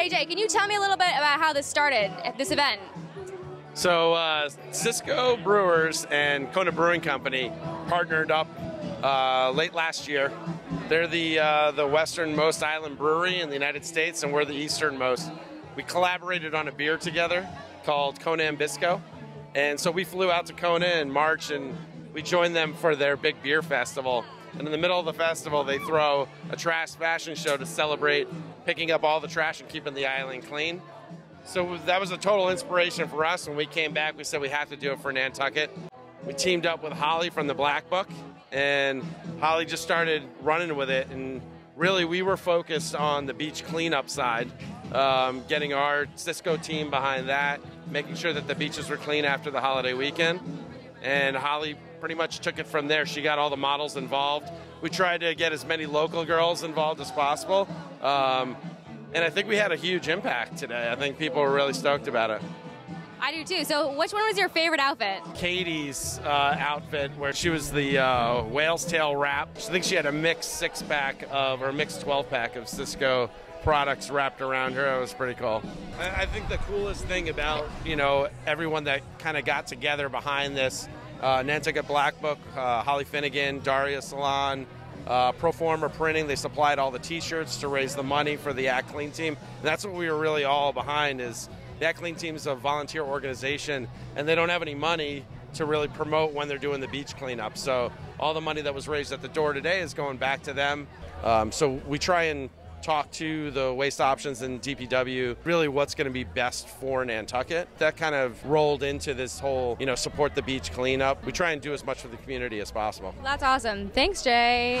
Hey Jay, can you tell me a little bit about how this started at this event? So, uh, Cisco Brewers and Kona Brewing Company partnered up uh, late last year. They're the uh, the westernmost island brewery in the United States, and we're the easternmost. We collaborated on a beer together called Kona and Bisco, and so we flew out to Kona in March, and we joined them for their big beer festival. And in the middle of the festival, they throw a trash fashion show to celebrate picking up all the trash and keeping the island clean. So that was a total inspiration for us. When we came back, we said we have to do it for Nantucket. We teamed up with Holly from the Black Book, and Holly just started running with it. And really, we were focused on the beach cleanup side, um, getting our Cisco team behind that, making sure that the beaches were clean after the holiday weekend. And Holly pretty much took it from there. She got all the models involved. We tried to get as many local girls involved as possible. Um, and I think we had a huge impact today. I think people were really stoked about it. I do too. So, which one was your favorite outfit? Katie's uh, outfit, where she was the uh, whale's tail wrap. I think she had a mixed six pack of, or a mixed 12 pack of Cisco products wrapped around her. It was pretty cool. I, I think the coolest thing about, you know, everyone that kind of got together behind this uh, Nantucket Black Book, uh, Holly Finnegan, Daria Salon, uh, Proforma Printing. They supplied all the T-shirts to raise the money for the Act Clean team. And that's what we were really all behind. Is the Act Clean team is a volunteer organization, and they don't have any money to really promote when they're doing the beach cleanup. So all the money that was raised at the door today is going back to them. Um, so we try and talk to the waste options and DPW, really what's going to be best for Nantucket. That kind of rolled into this whole, you know, support the beach cleanup. We try and do as much for the community as possible. That's awesome. Thanks, Jay.